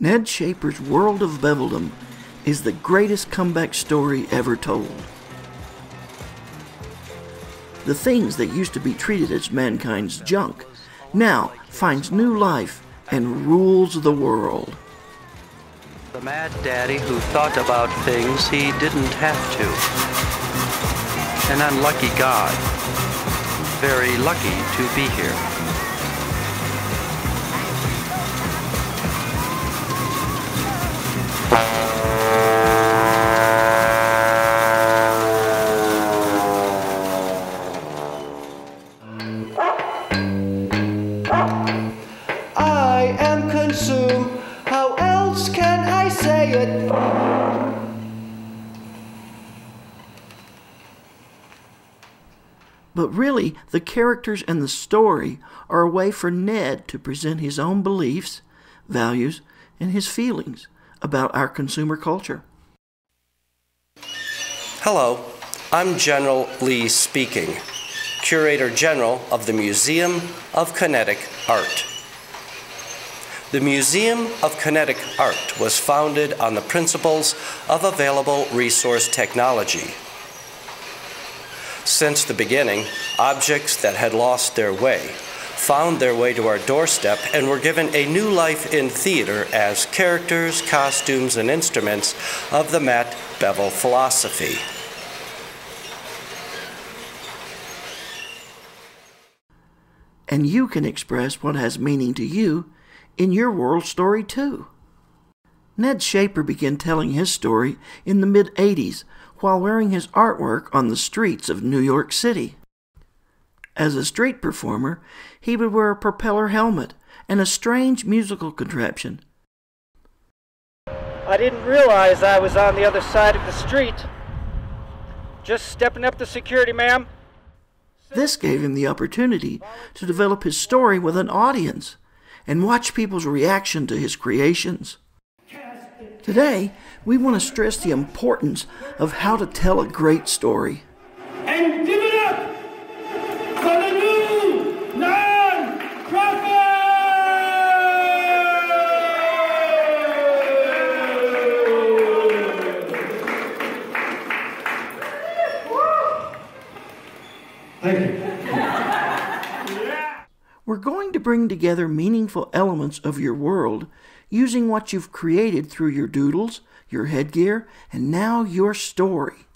Ned Schaper's World of Beveldom is the greatest comeback story ever told. The things that used to be treated as mankind's junk now finds new life and rules the world. The mad daddy who thought about things he didn't have to. An unlucky God. Very lucky to be here. I it? But really, the characters and the story are a way for Ned to present his own beliefs, values, and his feelings about our consumer culture. Hello, I'm General Lee speaking, Curator General of the Museum of Kinetic Art. The Museum of Kinetic Art was founded on the principles of available resource technology. Since the beginning, objects that had lost their way found their way to our doorstep and were given a new life in theater as characters, costumes, and instruments of the Mat Bevel philosophy. And you can express what has meaning to you in your world story too. Ned Schaper began telling his story in the mid 80s while wearing his artwork on the streets of New York City. As a street performer, he would wear a propeller helmet and a strange musical contraption. I didn't realize I was on the other side of the street. Just stepping up to security, ma'am. This gave him the opportunity to develop his story with an audience and watch people's reaction to his creations. Today, we want to stress the importance of how to tell a great story. And give it up for the new non-profit! Thank you. We're going to bring together meaningful elements of your world using what you've created through your doodles, your headgear, and now your story.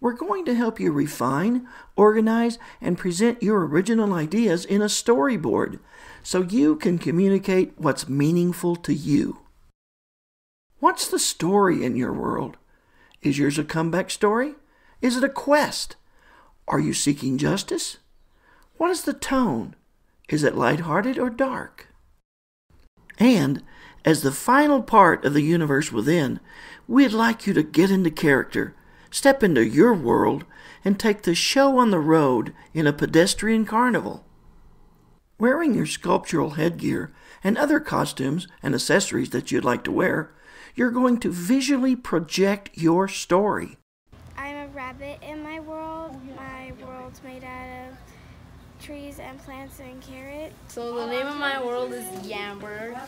We're going to help you refine, organize, and present your original ideas in a storyboard so you can communicate what's meaningful to you. What's the story in your world? Is yours a comeback story? Is it a quest? Are you seeking justice? What is the tone? Is it lighthearted or dark? And as the final part of the universe within, we'd like you to get into character, step into your world, and take the show on the road in a pedestrian carnival. Wearing your sculptural headgear and other costumes and accessories that you'd like to wear, you're going to visually project your story. I'm a rabbit in my world. My world's made out of trees and plants and carrots. So the name of my world is Yamber.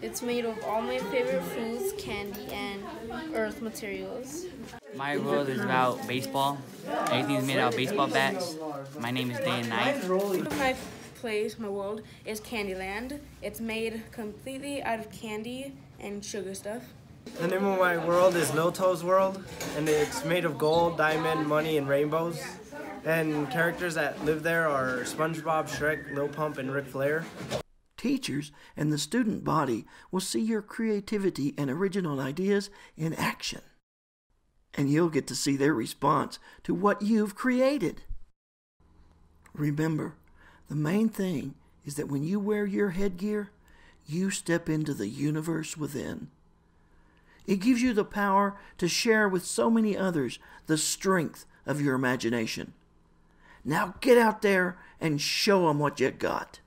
It's made of all my favorite foods, candy, and earth materials. My world is about baseball. Everything's made out of baseball bats. My name is Day and Night. My place, my world, is Candyland. It's made completely out of candy and sugar stuff. The name of my world is No Toes World, and it's made of gold, diamond, money, and rainbows. And characters that live there are SpongeBob, Shrek, Lil Pump, and Ric Flair. Teachers and the student body will see your creativity and original ideas in action. And you'll get to see their response to what you've created. Remember, the main thing is that when you wear your headgear, you step into the universe within. It gives you the power to share with so many others the strength of your imagination. Now get out there and show them what you got.